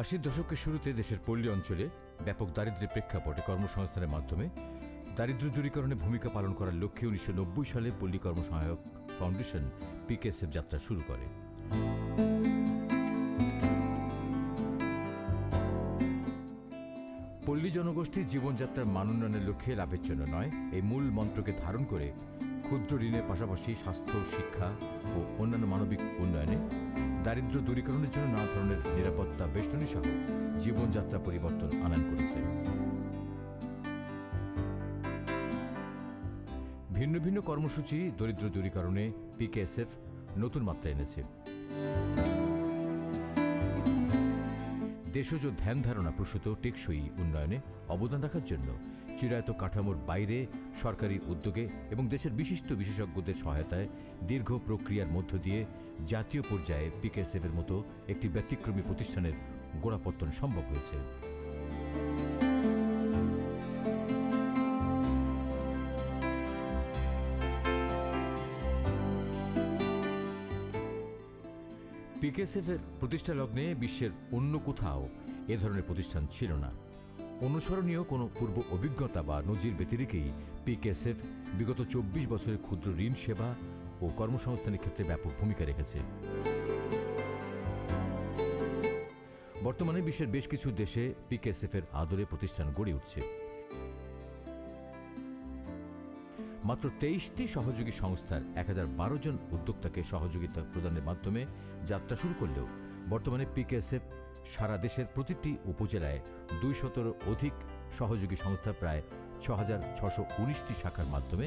আশির দশকের শুরুতে দেশের পল্লী অঞ্চলে ব্যাপক দারিদ্র্যের প্রেক্ষাপটে কর্মসংস্থানের মাধ্যমে দারিদ্র দূরীকরণে ভূমিকা পালন করার লক্ষ্যে উনিশশো নব্বই সালে পল্লী কর্মসহায়ক ফাউন্ডেশন পিকেএসএফ যাত্রা শুরু করে। পল্লী জনগোষ্ঠীর জীবনযাত্রার মান উন্নয়নের লক্ষ্যে লাভের জন্য নয়, এই মূল মন্ত্রকে ধারণ করে ক্ষুদ্র ঋণের পাশাপাশি স্বাস্থ্য, শিক্ষা ও অন্যান্য মানবিক উন্নয়নে দারিদ্র্য দূরীকরণের জন্য নানা ধরনের নিরাপত্তা বেষ্টনী সহ জীবনযাত্রা পরিবর্তন আনয়ন করেছে। ভিন্ন ভিন্ন কর্মসূচি দরিদ্র দূরীকরণে পিকেএসএফ নতুন মাত্রা এনেছে। দেশজ ধ্যান ধারণা প্রসূত টেকসই উন্নয়নে অবদান রাখার জন্য চিরায়ত কাঠামোর বাইরে সরকারি উদ্যোগে এবং দেশের বিশিষ্ট বিশেষজ্ঞদের সহায়তায় দীর্ঘ প্রক্রিয়ার মধ্য দিয়ে জাতীয় পর্যায়ে পিকেএসএফের মতো একটি ব্যতিক্রমী প্রতিষ্ঠানের গোড়াপত্তন সম্ভব হয়েছে। পিকেএসএফের প্রতিষ্ঠা লগ্নে বিশ্বের অন্য কোথাও এ ধরনের প্রতিষ্ঠান ছিল না। অনুসরণীয় কোনো পূর্ব অভিজ্ঞতা বা নজির ব্যতিরেকেই পিকেএসএফ বিগত চব্বিশ বছরের ক্ষুদ্র ঋণ সেবা ও কর্মসংস্থানের ক্ষেত্রে ব্যাপক ভূমিকা রেখেছে। বর্তমানে বিশ্বের বেশ কিছু দেশে পিকেএসএফের আদরে প্রতিষ্ঠান গড়ে উঠছে। মাত্র তেইশটি সহযোগী সংস্থার এক হাজার বারো জন উদ্যোক্তাকে সহযোগিতা প্রদানের মাধ্যমে যাত্রা শুরু করলেও বর্তমানে পিকেএসএফ সারা দেশের প্রতিটি উপজেলায় দুই শতর অধিক সহযোগী সংস্থা প্রায় ছ হাজার ছশো উনিশটি শাখার মাধ্যমে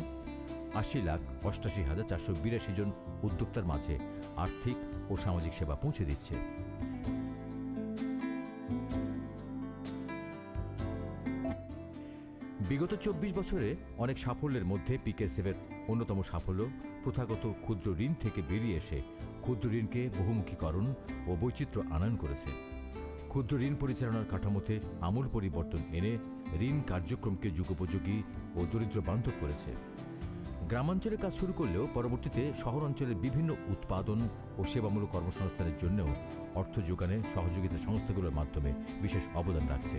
আশি লাখ অষ্টাশি হাজার চারশো বিরাশি জন উদ্যোক্তার মাঝে আর্থিক ও সামাজিক সেবা পৌঁছে দিচ্ছে। বিগত চব্বিশ বছরে অনেক সাফল্যের মধ্যে পিকেএসএফের অন্যতম সাফল্য, প্রথাগত ক্ষুদ্র ঋণ থেকে বেরিয়ে এসে ক্ষুদ্র ঋণকে বহুমুখীকরণ ও বৈচিত্র্য আনয়ন করেছে। ক্ষুদ্র ঋণ পরিচালনার কাঠামোতে আমূল পরিবর্তন এনে ঋণ কার্যক্রমকে যুগোপযোগী ও দরিদ্র বান্ধব করেছে। গ্রামাঞ্চলে কাজ শুরু করলেও পরবর্তীতে শহর বিভিন্ন উৎপাদন ও সেবামূলক কর্মসংস্থানের জন্যও অর্থ যোগানে সহযোগিতা সংস্থাগুলোর মাধ্যমে বিশেষ অবদান রাখছে।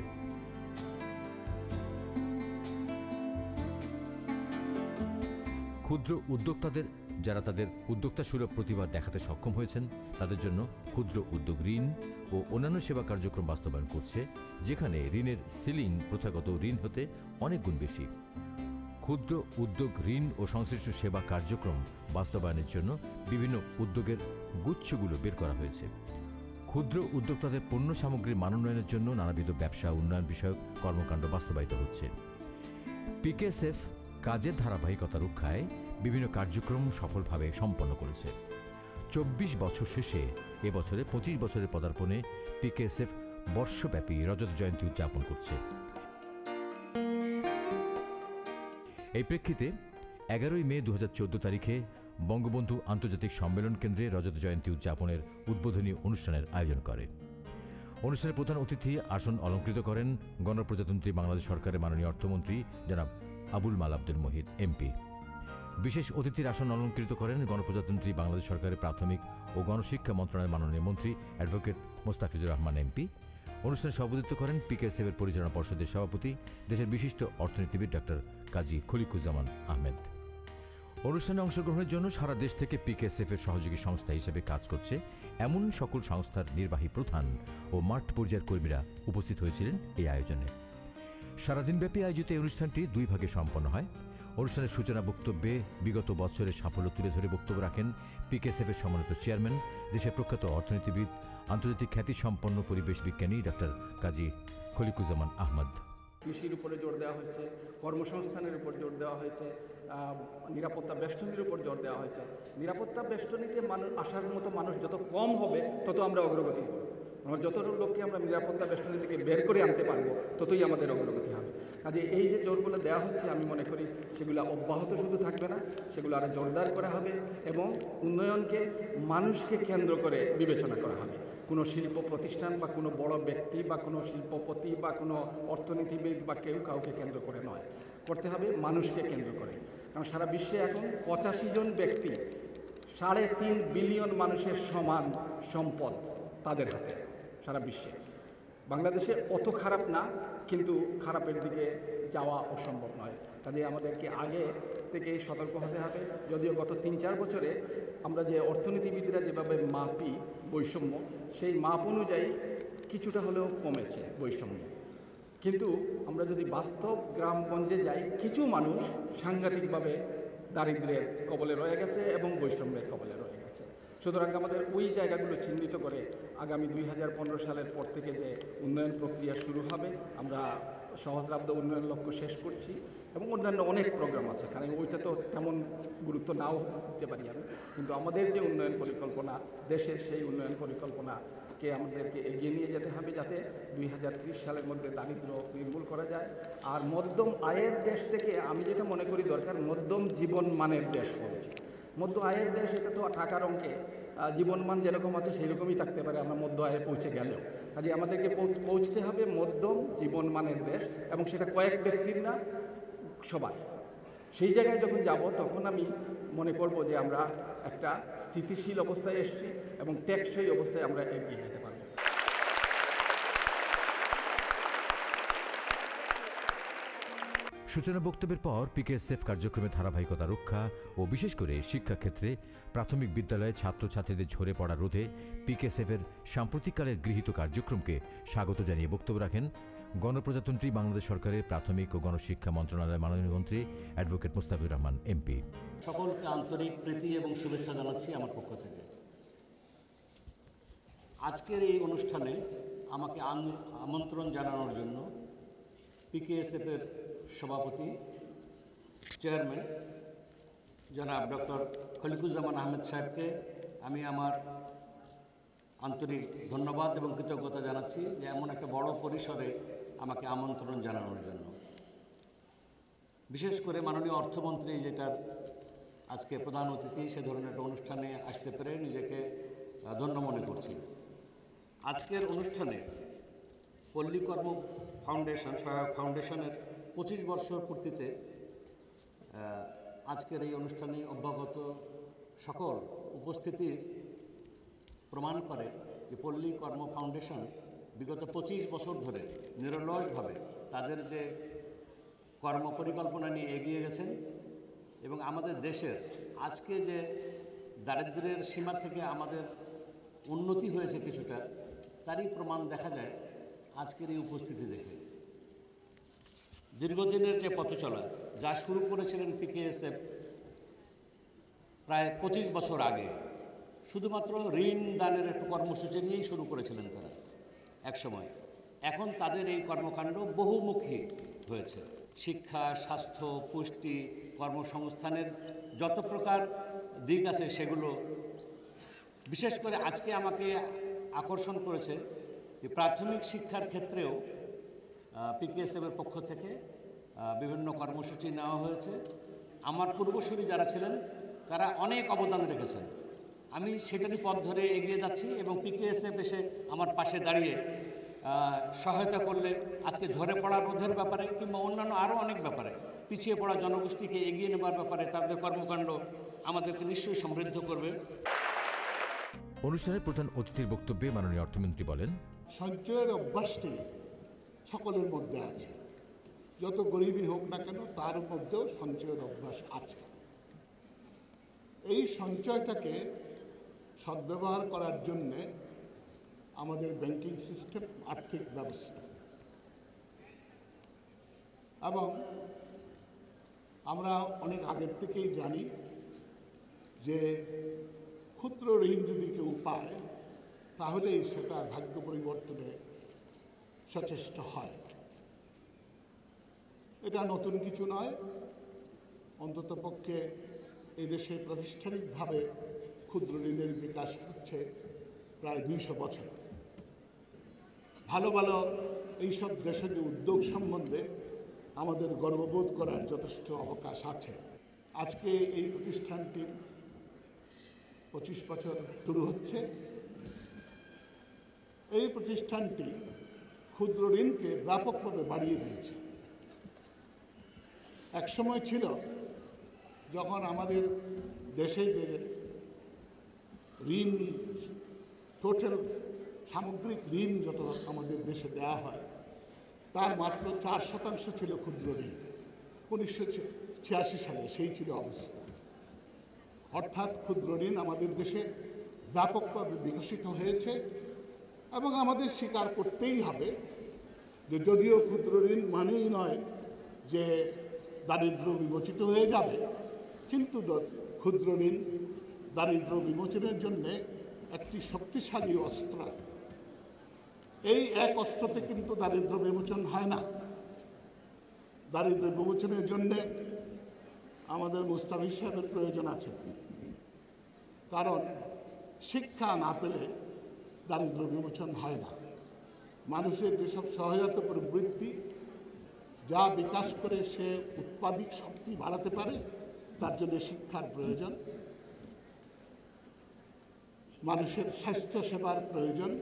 ক্ষুদ্র উদ্যোক্তাদের, যারা তাদের উদ্যোক্তা সুলভ প্রতিভা দেখাতে সক্ষম হয়েছেন, তাদের জন্য ক্ষুদ্র উদ্যোগ ঋণ ও অন্যান্য সেবা কার্যক্রম বাস্তবায়ন করছে, যেখানে ঋণের সিলিং প্রথাগত ঋণ হতে অনেক গুণ বেশি। ক্ষুদ্র উদ্যোগ ঋণ ও সংশ্লিষ্ট সেবা কার্যক্রম বাস্তবায়নের জন্য বিভিন্ন উদ্যোগের গুচ্ছগুলো বের করা হয়েছে। ক্ষুদ্র উদ্যোক্তাদের পণ্য সামগ্রীর মানোন্নয়নের জন্য নানাবিধ ব্যবসা উন্নয়ন বিষয়ক কর্মকাণ্ড বাস্তবায়িত হচ্ছে। পিকেএসএফ কাজের ধারাবাহিকতা রক্ষায় বিভিন্ন কার্যক্রম সফলভাবে সম্পন্ন করেছে। চব্বিশ বছর শেষে এবছরে পঁচিশ বছরের পদার্পণে পিকেএসএফ বর্ষব্যাপী রজত জয়ন্তী উদযাপন করছে। এই প্রেক্ষিতে এগারোই মে দু হাজার চোদ্দ তারিখে বঙ্গবন্ধু আন্তর্জাতিক সম্মেলন কেন্দ্রে রজত জয়ন্তী উদযাপনের উদ্বোধনী অনুষ্ঠানের আয়োজন করে। অনুষ্ঠানের প্রধান অতিথি আসন অলঙ্কৃত করেন গণপ্রজাতন্ত্রী বাংলাদেশ সরকারের মাননীয় অর্থমন্ত্রী জনাব আবুল মাল আব্দুল মহিদ এমপি। বিশেষ অতিথির আসন অলঙ্কৃত করেন গণপ্রজাতন্ত্রী বাংলাদেশ সরকারের প্রাথমিক ও গণশিক্ষা মন্ত্রণালয়ের মাননীয় মন্ত্রী অ্যাডভোকেট মোস্তাফিজুর রহমান এমপি। অনুষ্ঠানে সভাপতিত্ব করেন পিকেএসএফের পরিচালনা পর্ষদের সভাপতি, দেশের বিশিষ্ট অর্থনীতিবিদ ডক্টর কাজী খলিকুজ্জামান আহমেদ। অনুষ্ঠানে অংশগ্রহণের জন্য সারা দেশ থেকে পিকেএসএফ এর সহযোগী সংস্থা হিসেবে কাজ করছে এমন সকল সংস্থার নির্বাহী প্রধান ও মাঠ পর্যায়ের কর্মীরা উপস্থিত হয়েছিলেন এই আয়োজনে। সারাদিনব্যাপী আয়োজিত এই অনুষ্ঠানটি দুই ভাগে সম্পন্ন হয়। অনুষ্ঠানের সূচনা বক্তব্যে বিগত বছরের সাফল্য তুলে ধরে বক্তব্য রাখেন পিকেএসএফ এর সম্মানিত চেয়ারম্যান, দেশের প্রখ্যাত অর্থনীতিবিদ, আন্তর্জাতিক খ্যাতিসম্পন্ন পরিবেশ বিজ্ঞানী ডক্টর কাজী খলিকুজ্জামান আহমদ। কৃষির উপরে জোর দেওয়া হয়েছে, কর্মসংস্থানের উপর জোর দেওয়া হয়েছে নিরাপত্তা বেষ্টনীর উপর জোর দেওয়া হয়েছে। নিরাপত্তা বেষ্টনীতে মানুষ আসার মতো মানুষ যত কম হবে, তত আমরা অগ্রগতি হব। আমরা যত লোককে আমরা নিরাপত্তা বেষ্টনী থেকে বের করে আনতে পারব, ততই আমাদের অগ্রগতি হবে। কাজে এই যে জোরগুলো দেওয়া হচ্ছে, আমি মনে করি সেগুলো অব্যাহত শুধু থাকবে না, সেগুলো আরও জোরদার করা হবে এবং উন্নয়নকে, মানুষকে কেন্দ্র করে বিবেচনা করা হবে। কোনো শিল্প প্রতিষ্ঠান বা কোনো বড় ব্যক্তি বা কোনো শিল্পপতি বা কোনো অর্থনীতিবিদ বা কেউ কাউকে কেন্দ্র করে নয়। করতে হবে মানুষকে কেন্দ্র করে। কারণ সারা বিশ্বে এখন পঁচাশি জন ব্যক্তি, সাড়ে তিন বিলিয়ন মানুষের সমান সম্পদ তাদের হাতে, সারা বিশ্বে। বাংলাদেশে অত খারাপ না, কিন্তু খারাপের দিকে যাওয়া অসম্ভব নয়। কাজে আমাদেরকে আগে থেকে সতর্ক হতে হবে। যদিও গত তিন চার বছরে আমরা যে অর্থনীতিবিদরা যেভাবে মাপি বৈষম্য, সেই মাপ অনুযায়ী কিছুটা হলেও কমেছে বৈষম্য। কিন্তু আমরা যদি বাস্তব গ্রামগঞ্জে যাই, কিছু মানুষ সাংঘাতিকভাবে দারিদ্র্যের কবলে রয়ে গেছে এবং বৈষম্যের কবলে রয়ে গেছে। সুতরাং আমাদের ওই জায়গাগুলো চিহ্নিত করে আগামী দুই হাজার পনেরো সালের পর থেকে যে উন্নয়ন প্রক্রিয়া শুরু হবে, আমরা সহস্রাব্দ উন্নয়ন লক্ষ্য শেষ করছি এবং অন্যান্য অনেক প্রোগ্রাম আছে। কারণ ওইটা তো তেমন গুরুত্ব নাও দিতে পারি আমি। কিন্তু আমাদের যে উন্নয়ন পরিকল্পনা, দেশের সেই উন্নয়ন পরিকল্পনাকে আমাদেরকে এগিয়ে নিয়ে যেতে হবে যাতে দুই হাজার ত্রিশ সালের মধ্যে দারিদ্র নির্মূল করা যায়। আর মধ্যম আয়ের দেশ থেকে আমি যেটা মনে করি দরকার, মধ্যম জীবন মানের দেশ হওয়া উচিত। মধ্য আয়ের দেশ এটা তো ঠাকার অঙ্কে জীবনমান যেরকম আছে সেই রকমই থাকতে পারে, আমরা মধ্য আয়ে পৌঁছে গেলেও। কাজে আমাদেরকে পৌঁছতে হবে মধ্যম জীবনমানের দেশ এবং সেটা কয়েক ব্যক্তির না, সবার। সেই জায়গায় যখন যাব তখন আমি মনে করব যে আমরা একটা স্থিতিশীল অবস্থায় এসেছি এবং টেকসই অবস্থায় আমরা এগিয়ে যেতে পারব সূচনা বক্তব্যের পর পিকেএসএফ কার্যক্রমে ধারাবাহিকতা রক্ষা ও বিশেষ করে শিক্ষাক্ষেত্রে প্রাথমিক বিদ্যালয়ে ছাত্রছাত্রীদের ঝরে পড়া রোধে পিকেএসএফের সাম্প্রতিককালের গৃহীত কার্যক্রমকে স্বাগত জানিয়ে বক্তব্য রাখেন গণপ্রজাতন্ত্রী বাংলাদেশ সরকারের প্রাথমিক ও গণশিক্ষা মন্ত্রণালয়ের মাননীয় মন্ত্রী অ্যাডভোকেট মুস্তাফির রহমান, এমপি। সকলকে আন্তরিক প্রীতি এবং শুভেচ্ছা জানাচ্ছি আমার পক্ষ থেকে। আজকের এই অনুষ্ঠানে আমাকে আমন্ত্রণ জানানোর জন্য পিকেএসএফের সভাপতি, চেয়ারম্যান, জনাব ডক্টর খলিকুজ্জামান আহমেদ সাহেবকে আমি আমার আন্তরিক ধন্যবাদ এবং কৃতজ্ঞতা জানাচ্ছি যে এমন একটা বড় পরিসরে আমাকে আমন্ত্রণ জানানোর জন্য। বিশেষ করে মাননীয় অর্থমন্ত্রী যেটার আজকে প্রধান অতিথি সে ধরনের একটা অনুষ্ঠানে আসতে পেরে নিজেকে ধন্য মনে করছি। আজকের অনুষ্ঠানে পল্লীকর্ম ফাউন্ডেশন, সহায়ক ফাউন্ডেশনের পঁচিশ বর্ষ পূর্তিতে আজকের এই অনুষ্ঠানে অভ্যাগত সকল উপস্থিতির প্রমাণ করে যে পল্লী কর্ম ফাউন্ডেশন বিগত পঁচিশ বছর ধরে নিরলসভাবে তাদের যে কর্ম পরিকল্পনা নিয়ে এগিয়ে গেছেন এবং আমাদের দেশের আজকে যে দারিদ্র্যের সীমা থেকে আমাদের উন্নতি হয়েছে কিছুটা, তারই প্রমাণ দেখা যায় আজকের এই উপস্থিতি দেখে। দীর্ঘদিনের যে পথ চলা যা শুরু করেছিলেন পিকেএসএফ প্রায় পঁচিশ বছর আগে, শুধুমাত্র ঋণ দানের একটু কর্মসূচি নিয়েই শুরু করেছিলেন তারা একসময় এখন তাদের এই কর্মকাণ্ড বহুমুখী হয়েছে। শিক্ষা, স্বাস্থ্য, পুষ্টি, কর্মসংস্থানের যত প্রকার দিক আছে সেগুলো। বিশেষ করে আজকে আমাকে আকর্ষণ করেছে যে প্রাথমিক শিক্ষার ক্ষেত্রেও পিকেএসএফের পক্ষ থেকে বিভিন্ন কর্মসূচি নেওয়া হয়েছে। আমার পূর্বসূরি যারা ছিলেন তারা অনেক অবদান রেখেছেন। আমি সেটারই পথ ধরে এগিয়ে যাচ্ছি এবং পিকেএসএফ এসে আমার পাশে দাঁড়িয়ে সহায়তা করলে আজকে ঝরে পড়া রোধের ব্যাপারে কিংবা অন্যান্য আরও অনেক ব্যাপারে পিছিয়ে পড়া জনগোষ্ঠীকে এগিয়ে নেবার ব্যাপারে তাদের কর্মকাণ্ড আমাদেরকে নিশ্চয়ই সমৃদ্ধ করবে। অনুষ্ঠানের প্রধান অতিথির বক্তব্যে মাননীয় অর্থমন্ত্রী বলেন সঞ্চয়ের অভ্যাসটি সকলের মধ্যে আছে। যত গরিবই হোক না কেন, তার মধ্যেও সঞ্চয়ের অভ্যাস আছে। এই সঞ্চয়টাকে সদ্ব্যবহার করার জন্যে আমাদের ব্যাংকিং সিস্টেম আর্থিক ব্যবস্থা। এবং আমরা অনেক আগের থেকেই জানি যে ক্ষুদ্র ঋণ যদি কেউ পায়, তাহলেই সেটা ভাগ্য পরিবর্তনে সচেষ্ট হয় এটা নতুন কিছু নয়। অন্ততপক্ষে এই দেশে প্রাতিষ্ঠানিকভাবে ক্ষুদ্র ঋণের বিকাশ হচ্ছে প্রায় দুইশো বছর। ভালো ভালো এইসব দেশের উদ্যোগ সম্বন্ধে আমাদের গর্ববোধ করার যথেষ্ট অবকাশ আছে। আজকে এই প্রতিষ্ঠানটির পঁচিশ বছর শুরু হচ্ছে। এই প্রতিষ্ঠানটি ক্ষুদ্র ঋণকে ব্যাপকভাবে বাড়িয়ে দিয়েছে। এক সময় ছিল যখন আমাদের দেশে যে ঋণ টোটাল সামগ্রিক ঋণ যত আমাদের দেশে দেওয়া হয়, তার মাত্র চার শতাংশ ছিল ক্ষুদ্র ঋণ। উনিশশো ছিয়াশি সালে সেই ছিল অবস্থা। অর্থাৎ ক্ষুদ্র ঋণ আমাদের দেশে ব্যাপকভাবে বিকশিত হয়েছে। এবং আমাদের স্বীকার করতেই হবে যে যদিও ক্ষুদ্র ঋণ মানেই নয় যে দারিদ্র বিমোচিত হয়ে যাবে, কিন্তু ক্ষুদ্র ঋণ দারিদ্র বিমোচনের জন্যে একটি শক্তিশালী অস্ত্র। এই এক অস্ত্রতে কিন্তু দারিদ্র বিমোচন হয় না। দারিদ্র বিমোচনের জন্যে আমাদের মুস্তাফিজ সাহেবের প্রয়োজন আছে। কারণ শিক্ষা না পেলে দারিদ্র বিমোচন হয় না। মানুষের যেসব সহায়তা প্রবৃত্তি যা বিকাশ করে সে উৎপাদিক শক্তি বাড়াতে পারে, তার জন্য শিক্ষার প্রয়োজন। মানুষের স্বাস্থ্য সেবার প্রয়োজন।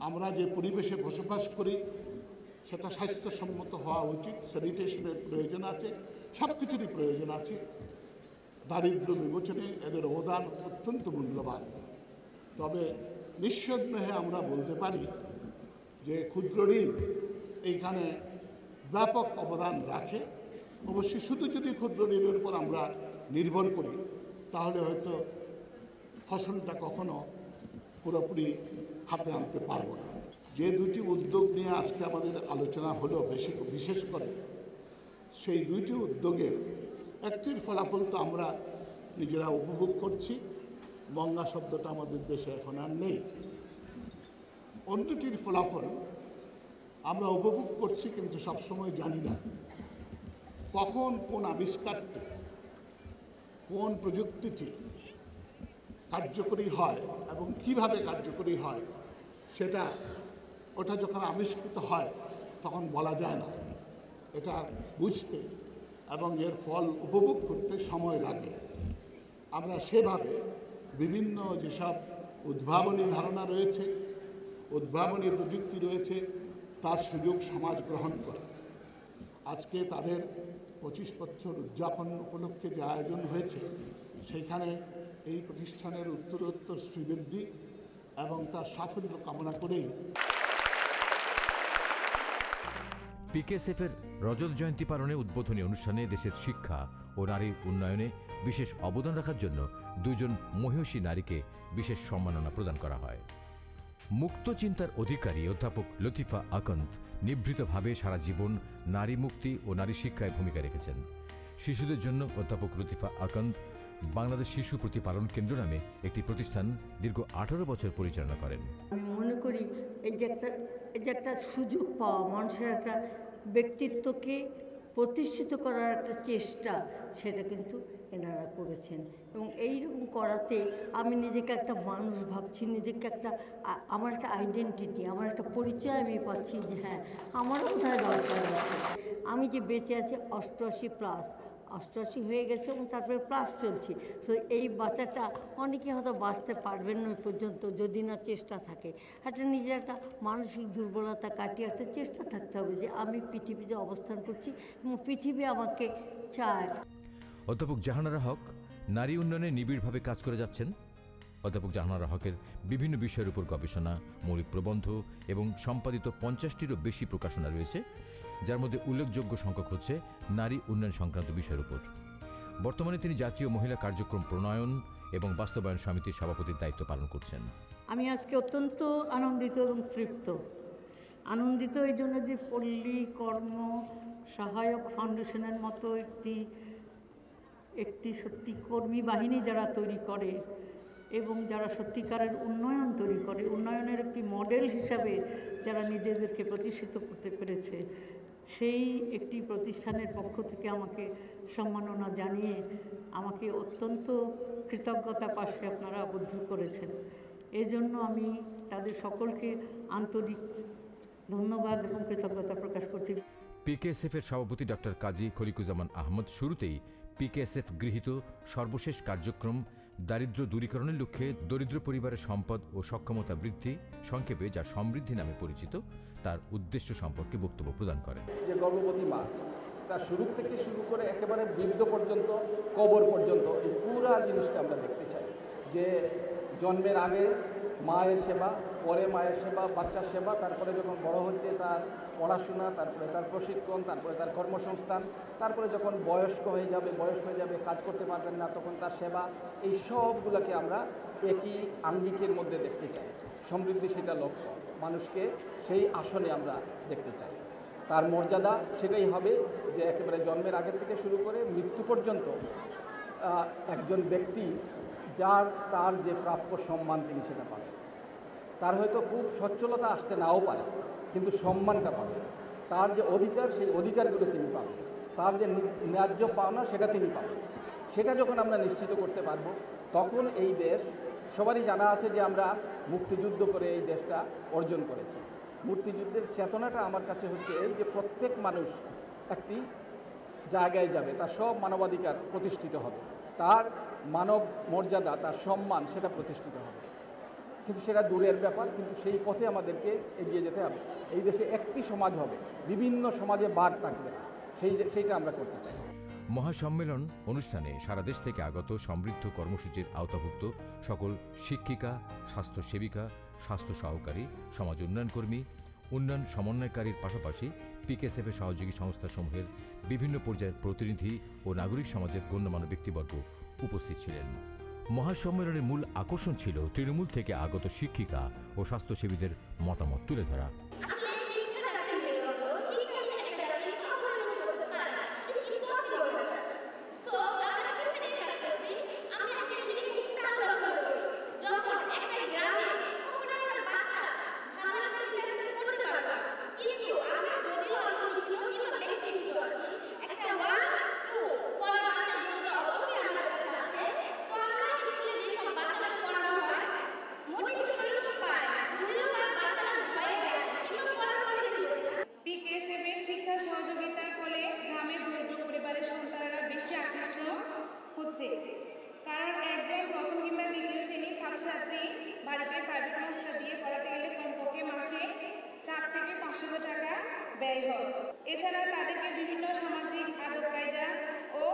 আমরা যে পরিবেশে বসবাস করি, সেটা স্বাস্থ্যসম্মত হওয়া উচিত, স্যানিটেশনের প্রয়োজন আছে সব কিছুরই প্রয়োজন আছে। দারিদ্র বিমোচনে এদের অবদান অত্যন্ত মূল্যবান। তবে নিঃসন্দেহে আমরা বলতে পারি যে ক্ষুদ্র ঋণ এইখানে ব্যাপক অবদান রাখে। অবশ্যই শুধু যদি ক্ষুদ্র ঋণের উপর আমরা নির্ভর করি, তাহলে হয়তো ফসলটা কখনো পুরোপুরি হাতে আনতে পারব না। যে দুটি উদ্যোগ নিয়ে আজকে আমাদের আলোচনা হলো, বেশি, বিশেষ করে সেই দুইটি উদ্যোগের, একটির ফলাফল তো আমরা নিজেরা উপভোগ করছি মঙ্গা শব্দটা আমাদের দেশে এখন আর নেই। অন্যটির ফলাফল আমরা উপভোগ করছি কিন্তু সবসময় জানি না। কখন কোন আবিষ্কারটি, কোন প্রযুক্তিটি কার্যকরী হয় এবং কীভাবে কার্যকরী হয়, সেটা ওটা যখন আবিষ্কৃত হয়, তখন বলা যায় না। এটা বুঝতে এবং এর ফল উপভোগ করতে সময় লাগে। আমরা সেভাবে বিভিন্ন যেসব উদ্ভাবনী ধারণা রয়েছে, উদ্ভাবনী প্রযুক্তি রয়েছে, তার সুযোগ সমাজ গ্রহণ করে। আজকে তাদের পঁচিশ বছর উদযাপন উপলক্ষে যে আয়োজন হয়েছে, সেখানে এই প্রতিষ্ঠানের উত্তরোত্তর শ্রীবৃদ্ধি এবং তার সাফল্য কামনা করেই পিকেএসএফের রজত জয়ন্তী পালনে উদ্বোধনী অনুষ্ঠানে দেশের শিক্ষা ও নারীর উন্নয়নে বিশেষ অবদান রাখার জন্য দুজন মহিষী নারীকে বিশেষ সম্মাননা প্রদান করা হয়। মুক্ত চিন্তার অধিকারী অধ্যাপক লতিফা আকন্ত নিভৃতভাবে সারা জীবন নারী মুক্তি ও নারী শিক্ষায় ভূমিকা রেখেছেন। শিশুদের জন্য অধ্যাপক লতিফা আকন্ত বাংলাদেশ শিশু প্রতিপালন কেন্দ্র নামে একটি প্রতিষ্ঠান দীর্ঘ আঠারো বছর পরিচালনা করেন। আমি মনে করি এই যে একটা এই যে একটা সুযোগ পাওয়া, মানুষের একটা ব্যক্তিত্বকে প্রতিষ্ঠিত করার একটা চেষ্টা, সেটা কিন্তু এনারা করেছেন। এবং এইরকম করাতে আমি নিজেকে একটা মানুষ ভাবছি, নিজেকে একটা আমার একটা আইডেন্টিটি আমার একটা পরিচয় আমি পাচ্ছি যে হ্যাঁ আমারও কোথায় দরকার আছে। আমি যে বেঁচে আছি অষ্টআশি প্লাস অষ্টআশি হয়ে গেছে এবং তারপরে প্লাস চলছে। সো এই বাচ্চাটা অনেকে হয়তো বাঁচতে পারবেন না পর্যন্ত যদি না চেষ্টা থাকে। একটা নিজের একটা মানসিক দুর্বলতা কাটিয়ে একটা চেষ্টা থাকতে হবে যে আমি পৃথিবীতে অবস্থান করছি এবং পৃথিবী আমাকে চায়। অধ্যাপক জাহানারা হক নারী উন্নয়নে নিবিড়ভাবে কাজ করে যাচ্ছেন। অধ্যাপক জাহানারা হকের বিভিন্ন বিষয়ের উপর গবেষণা, মৌলিক প্রবন্ধ এবং সম্পাদিত পঞ্চাশটিরও বেশি প্রকাশনা রয়েছে। যার মধ্যে উল্লেখযোগ্য সংখ্যক হচ্ছে নারী উন্নয়ন সংক্রান্ত বিষয়ের উপর। বর্তমানে তিনি জাতীয় মহিলা কার্যক্রম প্রণয়ন এবং বাস্তবায়ন সমিতির সভাপতির দায়িত্ব পালন করছেন। আমি আজকে অত্যন্ত আনন্দিত এবং তৃপ্ত। আনন্দিত এই জন্য যে পল্লী কর্ম সহায়ক ফাউন্ডেশনের মতো একটি একটি সত্যি কর্মী বাহিনী যারা তৈরি করে এবং যারা সত্যিকারের উন্নয়ন তৈরি করে, উন্নয়নের একটি মডেল হিসাবে যারা নিজেদেরকে প্রতিষ্ঠিত করতে পেরেছে সেই একটি প্রতিষ্ঠানের পক্ষ থেকে আমাকে সম্মাননা জানিয়ে আমাকে অত্যন্ত কৃতজ্ঞতা পাশে আপনারা আবদ্ধ করেছেন। এজন্য আমি তাদের সকলকে আন্তরিক ধন্যবাদ এবং কৃতজ্ঞতা প্রকাশ করছি। পিকেএসএফ এর সভাপতি ডক্টর কাজী খলিকুজ্জামান আহমদ শুরুতেই পিকেএসএফ গৃহীত সর্বশেষ কার্যক্রম দারিদ্র্য দূরীকরণের লক্ষ্যে দরিদ্র পরিবারের সম্পদ ও সক্ষমতা বৃদ্ধি সংক্ষেপে যা সমৃদ্ধি নামে পরিচিত, তার উদ্দেশ্য সম্পর্কে বক্তব্য প্রদান করে যে গর্ভবতী মা, তার শুরু থেকে শুরু করে একেবারে বৃদ্ধ পর্যন্ত, কবর পর্যন্ত, এই পুরা জিনিসটা আমরা দেখতে চাই। যে জন্মের আগে মায়ের সেবা পরে মায়ের সেবা, বাচ্চার সেবা, তারপরে যখন বড় হচ্ছে তার পড়াশোনা, তারপরে তার প্রশিক্ষণ, তারপরে তার কর্মসংস্থান, তারপরে যখন বয়স্ক হয়ে যাবে, বয়স হয়ে যাবে, কাজ করতে পারবেন না, তখন তার সেবা, এই সবগুলোকে আমরা একই আঙ্গিকের মধ্যে দেখতে চাই। সমৃদ্ধি সেটা লক্ষ্য। মানুষকে সেই আসনে আমরা দেখতে চাই। তার মর্যাদা সেটাই হবে যে একেবারে জন্মের আগের থেকে শুরু করে মৃত্যু পর্যন্ত একজন ব্যক্তি যার, তার যে প্রাপ্য সম্মান তিনি সেটা তার হয়তো খুব সচ্ছলতা আসতে নাও পারে, কিন্তু সম্মানটা পাবে। তার যে অধিকার, সেই অধিকারগুলো তিনি পাবেন। তার যে ন্যায্য পাওনা, সেটা তিনি পাবেন। সেটা যখন আমরা নিশ্চিত করতে পারব, তখন এই দেশ, সবারই জানা আছে যে আমরা মুক্তিযুদ্ধ করে এই দেশটা অর্জন করেছি। মুক্তিযুদ্ধের চেতনাটা আমার কাছে হচ্ছে এই যে প্রত্যেক মানুষ একটি জায়গায় যাবে, তার সব মানবাধিকার প্রতিষ্ঠিত হবে। তার মানব মর্যাদা, তার সম্মান, সেটা প্রতিষ্ঠিত হবে। কিন্তু সেটা দূরের ব্যাপার, কিন্তু সেই পথে আমাদেরকে এগিয়ে যেতে হবে। এই দেশে একটি সমাজ হবে, বিভিন্ন সমাজে বাদ থাকবে সেই সেইটা আমরা করতে চাই। মহাসম্মেলন অনুষ্ঠানে সারা দেশ থেকে আগত সমৃদ্ধ কর্মসূচির আওতাভুক্ত সকল শিক্ষিকা, স্বাস্থ্য সেবিকা, স্বাস্থ্য সহকারী, সমাজ উন্নয়ন কর্মী, উন্নয়ন সমন্বয়কারীর পাশাপাশি পিকেএসএফের সহযোগী সংস্থাসমূহের বিভিন্ন পর্যায়ের প্রতিনিধি ও নাগরিক সমাজের গণ্যমান্য ব্যক্তিবর্গ উপস্থিত ছিলেন। মহাসম্মেলনের মূল আকর্ষণ ছিল তৃণমূল থেকে আগত শিক্ষিকা ও স্বাস্থ্যসেবীদের মতামত তুলে ধরা আসলে শিক্ষা জাতির মেরুদণ্ড শিক্ষাহীন একটা জাতি কখনো উন্নতি করতে পারে না it is impossible matter so আমরা শিক্ষা নিয়ে কাজ করছি আমি আজকে নিজেকে খুব প্রাউড অফ করি যখন একটা গ্রামে কোনো একটা বাচ্চা ভালো একটা টিচার পড়তে পারবে না। কিন্তু আমরা যদিও অল্প শিক্ষিত কিংবা বেশি শিক্ষিত আছি একটা ওয়ান টু পড়ার বাচ্চা যোগ্যতা অবশ্যই আমাদের কাছে আছে তো আমরা স্কুলে যেসব বাচ্চাদের পড়ানো হয় মোটিভেশন পায় যদিও তার বাচ্চারা ভয়ে যায় কিন্তু পড়ার পরে কিন্তু পিকেএসএফের শিক্ষা সহযোগিতার ফলে গ্রামের দরিদ্র পরিবারের সন্তানেরা বেশি আকৃষ্ট হচ্ছে কারণ একজন প্রথম কিংবা দ্বিতীয় শ্রেণির ছাত্রছাত্রী বাড়িতে প্রাইভেট মাস্টার দিয়ে পড়াতে গেলে কমপক্ষে মাসে চার থেকে পাঁচশো টাকা ব্যয় হয় এছাড়া তাদেরকে বিভিন্ন সামাজিক আদব কায়দা ও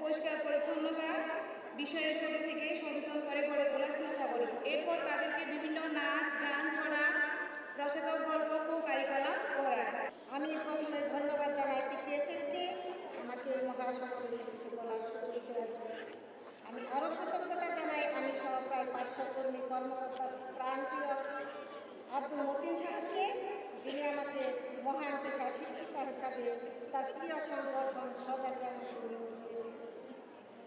পরিষ্কার পরিচ্ছন্নতা বিষয়ে ছোট থেকে সচেতন করে গড়ে তোলার চেষ্টা করি এরপর তাদেরকে বিভিন্ন নাচ গান ছড়া রসদ গল্প ও কারিকলাপ করায় আমি প্রথমে ধন্যবাদ জানাই পিটিএসএফকে আমাকে এই মহাসমাবেশে কিছু বলার সুযোগ দেওয়ার জন্য আমি আরও কৃতজ্ঞতা জানাই আমি সহ প্রায় পাঁচশো কর্মী কর্মকর্তা প্রাণপ্রিয় আব্দুল মতিন সাহেবকে যিনি আমাকে মহান পেশা শিক্ষিকা হিসাবে তার প্রিয় সংগঠন সজাগে আমাকে নিয়োগ দিয়েছে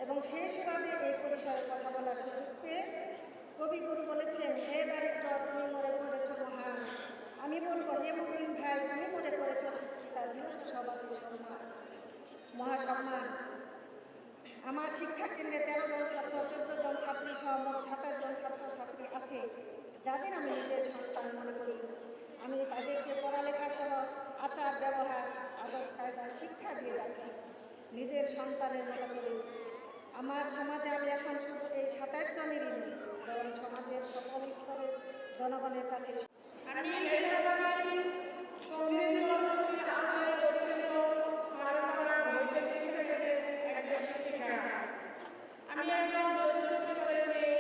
এবং সেই সুবাদে এই পরিসরে কথা বলার সুযোগ পেয়ে কবিগুরু বলেছেন হে দারিদ্র তুমি মনে করেছ মহান আমি বলব হে মুমিন ভাই তুমি মনে করেছ শিক্ষিকা দিয়েছ সবাদের সম্মান মহাসম্মান আমার শিক্ষা কেন্দ্রে তেরো জন ছাত্র চোদ্দ জন ছাত্রী সহ মোট সাতাশ জন ছাত্র আছে যাদের আমি নিজের সন্তান মনে করি, আমি তাদেরকে পড়ালেখা সহ আচার ব্যবহার, আদব কায়দা, শিক্ষা দিয়ে যাচ্ছি। নিজের সন্তানের মতো করে। আমার সমাজে আমি এখন শুধু এই সাতাশ জনেরই নেই, বরং সমাজের সকল স্তরের জনগণের কাছে আমি লেখাপড়ায় সমৃদ্ধ কর্মসূচির আওতায় পরিচালিত ভারতমাতা মহিলা শিক্ষা কেন্দ্রের একজন শিক্ষিকা আমি একজন দরিদ্র পরিবারের মেয়ে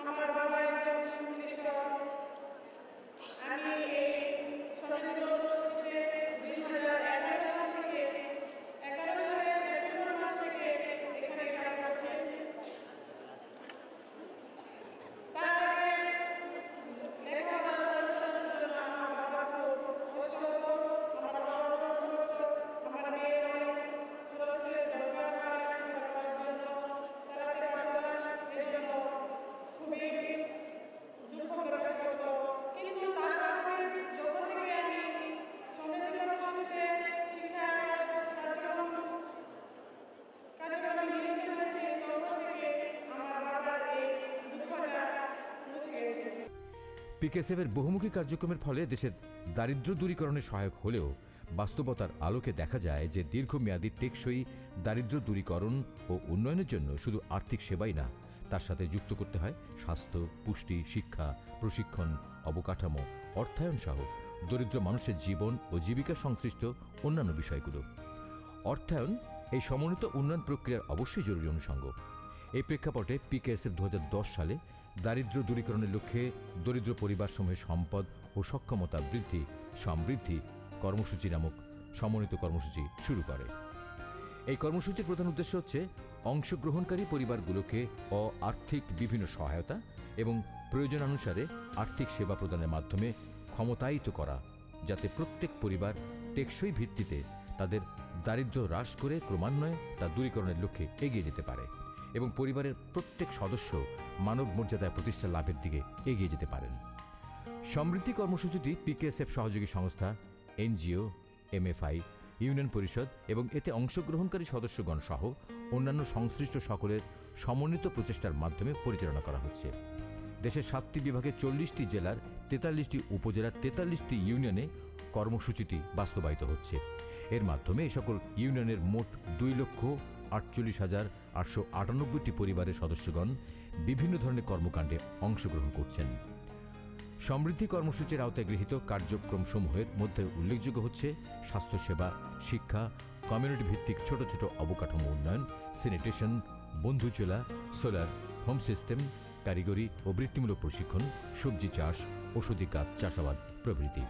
আমার বাবা একজন চিকিৎসক আমি এই সমৃদ্ধ কর্মসূচিতে দুই হাজার এগারো সাল থেকে এগারো সালের সেপ্টেম্বর মাস থেকে এখানে কাজ করছি তার আগে লেখাপড়া পরিচালনার জন্য আমার বাবা খুব কষ্ট হতো আমার বাবা খুব করতো আমার মেয়ের অনেক খরচের দরকার হয় লেখাপড়ার জন্য চালাতে পারতো না এই জন্য খুবই দুঃখ প্রকাশ করতো কিন্তু তারপরে যখন থেকে আমি সমৃদ্ধ কর্মসূচিতে শিক্ষা কার্যক্রম কার্যক্রমে নিয়োজিত হয়েছে তখন থেকে আমার বাবার এই দুঃখটা মুছে গেছে পিকেএসএফের বহুমুখী কার্যক্রমের ফলে দেশের দারিদ্র দূরীকরণে সহায়ক হলেও বাস্তবতার আলোকে দেখা যায় যে দীর্ঘমেয়াদী টেকসই দারিদ্র দূরীকরণ ও উন্নয়নের জন্য শুধু আর্থিক সেবাই না, তার সাথে যুক্ত করতে হয় স্বাস্থ্য, পুষ্টি, শিক্ষা, প্রশিক্ষণ, অবকাঠামো অর্থায়ন সহ দরিদ্র মানুষের জীবন ও জীবিকা সংশ্লিষ্ট অন্যান্য বিষয়গুলো। অর্থায়ন এই সমন্বিত উন্নয়ন প্রক্রিয়ার অবশ্যই জরুরি অনুষঙ্গ। এই প্রেক্ষাপটে পিকেএসএফ দু হাজার দশ সালে দারিদ্র্য দূরীকরণের লক্ষ্যে দরিদ্র পরিবারসমূহের সম্পদ ও সক্ষমতা বৃদ্ধি, সমৃদ্ধি কর্মসূচি নামক সমন্বিত কর্মসূচি শুরু করে। এই কর্মসূচির প্রধান উদ্দেশ্য হচ্ছে অংশগ্রহণকারী পরিবারগুলোকে অ আর্থিক বিভিন্ন সহায়তা এবং প্রয়োজনানুসারে আর্থিক সেবা প্রদানের মাধ্যমে ক্ষমতায়িত করা, যাতে প্রত্যেক পরিবার টেকসই ভিত্তিতে তাদের দারিদ্র্য হ্রাস করে ক্রমান্বয়ে তা দূরীকরণের লক্ষ্যে এগিয়ে যেতে পারে। এবং পরিবারের প্রত্যেক সদস্য মানব মর্যাদায় প্রতিষ্ঠা লাভের দিকে এগিয়ে যেতে পারেন। সমৃদ্ধি কর্মসূচিটি পিকেএসএফ সহযোগী সংস্থা, এনজিও, এমএফআই, ইউনিয়ন পরিষদ এবং এতে অংশগ্রহণকারী সদস্যগণ সহ অন্যান্য সংশ্লিষ্ট সকলের সমন্বিত প্রচেষ্টার মাধ্যমে পরিচালনা করা হচ্ছে। দেশের সাতটি বিভাগে চল্লিশটি জেলার তেতাল্লিশটি উপজেলার তেতাল্লিশটি ইউনিয়নে কর্মসূচিটি বাস্তবায়িত হচ্ছে। এর মাধ্যমে এই সকল ইউনিয়নের মোট দুই লক্ষ আটচল্লিশ হাজার আটশো আটানব্বইটি পরিবারের সদস্যগণ বিভিন্ন ধরনের কর্মকাণ্ডে অংশগ্রহণ করছেন। সমৃদ্ধি কর্মসূচির আওতায় গৃহীত কার্যক্রমসমূহের মধ্যে উল্লেখযোগ্য হচ্ছে স্বাস্থ্যসেবা, শিক্ষা কমিউনিটি ভিত্তিক ছোট ছোট অবকাঠামো উন্নয়ন, স্যানিটেশন, বন্ধুচোলা, সোলার, হোম সিস্টেম, কারিগরি ও বৃত্তিমূলক প্রশিক্ষণ, সবজি চাষ ওষুধি কাজ, চাষাবাদ প্রভৃতি।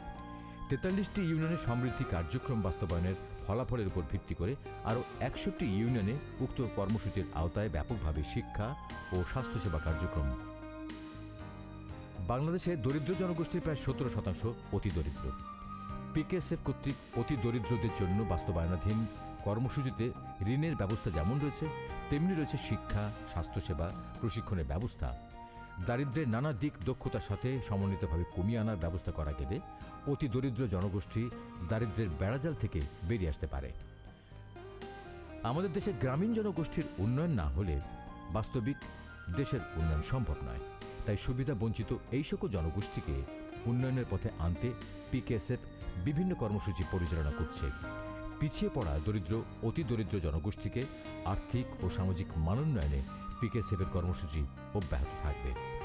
তেতাল্লিশটি ইউনিয়নের সমৃদ্ধি কার্যক্রম বাস্তবায়নের ফলাফলের উপর ভিত্তি করে আরও একষট্টি ইউনিয়নে উক্ত কর্মসূচির আওতায় ব্যাপকভাবে শিক্ষা ও স্বাস্থ্যসেবা কার্যক্রম। বাংলাদেশে দরিদ্র জনগোষ্ঠীর প্রায় সতেরো শতাংশ অতি দরিদ্র। পিকেএসএফ কর্তৃক অতি দরিদ্রদের জন্য বাস্তবায়নাধীন কর্মসূচিতে ঋণের ব্যবস্থা যেমন রয়েছে, তেমনি রয়েছে শিক্ষা, স্বাস্থ্যসেবা, প্রশিক্ষণের ব্যবস্থা দারিদ্র্যের নানা দিক দক্ষতার সাথে সমন্বিতভাবে কমিয়ে আনার ব্যবস্থা করা গেলে অতি দরিদ্র জনগোষ্ঠী দারিদ্র্যের বেড়াজাল থেকে বেরিয়ে আসতে পারে। আমাদের দেশের গ্রামীণ জনগোষ্ঠীর উন্নয়ন না হলে বাস্তবিক দেশের উন্নয়ন সম্ভব নয়। তাই সুবিধা বঞ্চিত এই সকল জনগোষ্ঠীকে উন্নয়নের পথে আনতে পিকেএসএফ বিভিন্ন কর্মসূচি পরিচালনা করছে। পিছিয়ে পড়া দরিদ্র, অতি দরিদ্র জনগোষ্ঠীকে আর্থিক ও সামাজিক মানোন্নয়নে পিকেএসএফের কর্মসূচি অব্যাহত থাকবে।